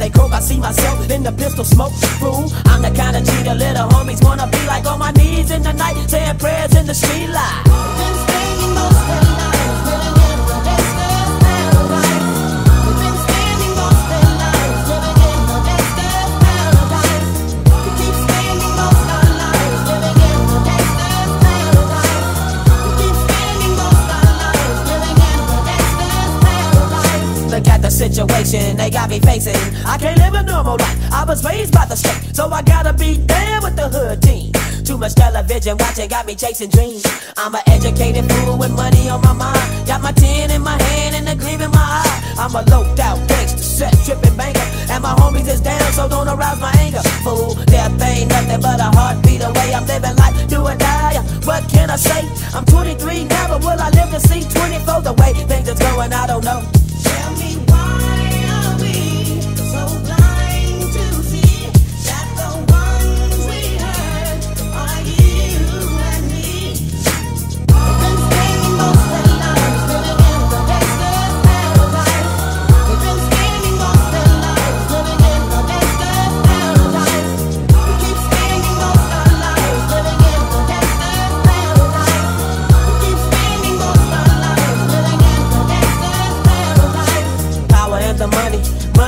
They croak, I see myself in the pistol smoke. Fool, I'm the kind of the little homies wanna be like on my knees in the night, saying prayers in the street light. Situation they got me facing. I can't live a normal life. I was raised by the state, so I gotta be there with the hood team. Too much television watching got me chasing dreams. I'm an educated fool with money on my mind. Got my tin in my hand and a gleam in my eye. I'm a loped out gangster, set tripping banker. And my homies is down, so don't arouse my anger. Fool, death ain't nothing but a heartbeat away. I'm living life, do or die. What can I say? I'm 23 now, but will I live to see 24? The way things are going, I don't know.